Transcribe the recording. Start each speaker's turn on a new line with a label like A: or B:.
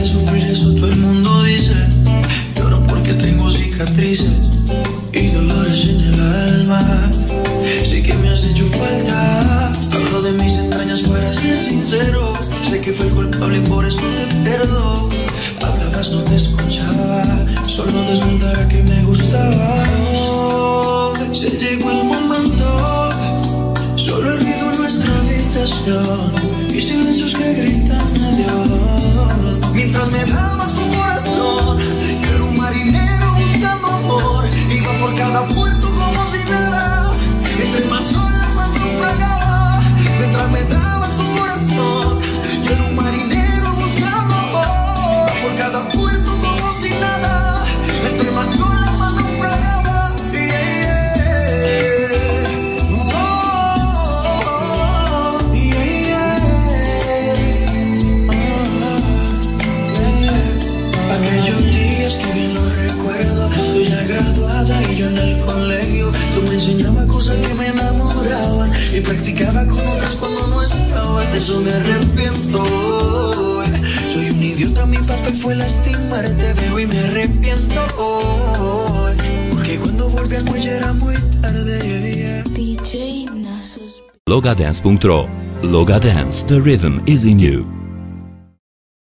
A: que sufrir eso todo el mundo dice. Lloro porque tengo cicatrices y dolores en el alma. Sé que me has hecho falta. Hablo de mis entrañas para ser sincero. Sé que fue el culpable por eso te perdo. Hablabas, no te escuchaba. Solo desnudara que me gustaba. Se llegó el momento. Solo herido en nuestra habitación y silencios que gritan. eso me arrepiento. Soy un idiota, mi papel fue lastimarte, veo y me arrepiento. Porque cuando volví al muelle era muy tarde.
B: DJ
C: Logadance.ro Logadance, the rhythm is in you.